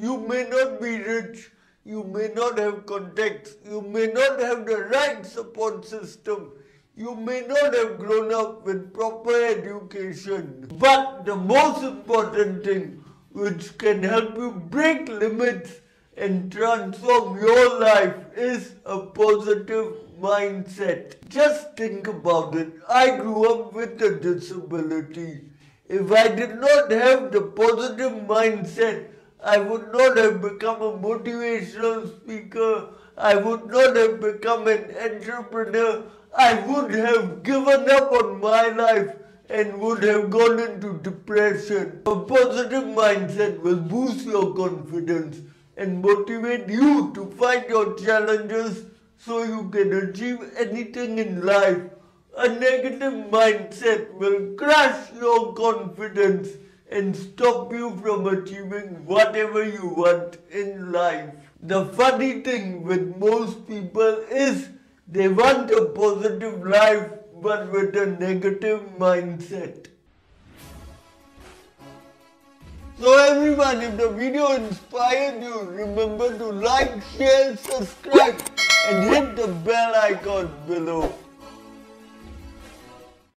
You may not be rich, you may not have contacts, you may not have the right support system, you may not have grown up with proper education. But the most important thing which can help you break limits and transform your life is a positive mindset. Just think about it. I grew up with a disability. If I did not have the positive mindset, I would not have become a motivational speaker. I would not have become an entrepreneur. I would have given up on my life and would have gone into depression. A positive mindset will boost your confidence and motivate you to fight your challenges so you can achieve anything in life. A negative mindset will crush your confidence and stop you from achieving whatever you want in life. The funny thing with most people is they want a positive life but with a negative mindset. So everyone, if the video inspired you, remember to like, share, subscribe and hit the bell icon below.